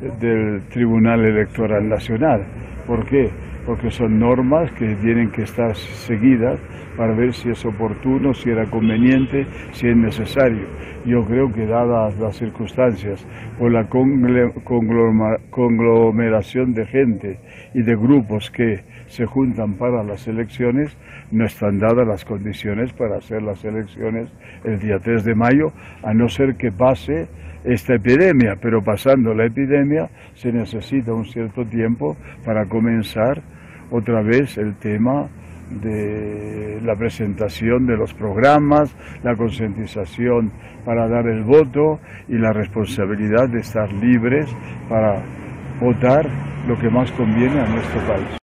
del Tribunal Electoral Nacional. ¿Por qué? Porque son normas que tienen que estar seguidas para ver si es oportuno, si era conveniente, si es necesario. Yo creo que dadas las circunstancias, por la conglomeración de gente y de grupos que se juntan para las elecciones, no están dadas las condiciones para hacer las elecciones el día 3 de mayo, a no ser que pase esta epidemia, pero pasando la epidemia se necesita un cierto tiempo para comenzar otra vez el tema de la presentación de los programas, la concientización para dar el voto y la responsabilidad de estar libres para votar lo que más conviene a nuestro país.